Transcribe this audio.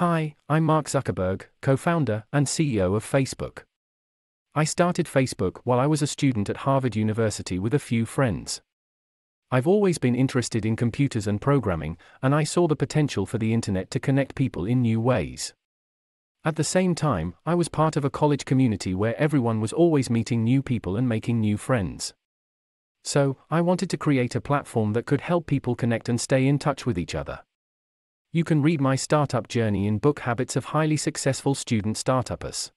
Hi, I'm Mark Zuckerberg, co founder and CEO of Facebook. I started Facebook while I was a student at Harvard University with a few friends. I've always been interested in computers and programming, and I saw the potential for the internet to connect people in new ways. At the same time, I was part of a college community where everyone was always meeting new people and making new friends. So, I wanted to create a platform that could help people connect and stay in touch with each other. You can read my startup journey in book Habits of Highly Successful Student Startuppers.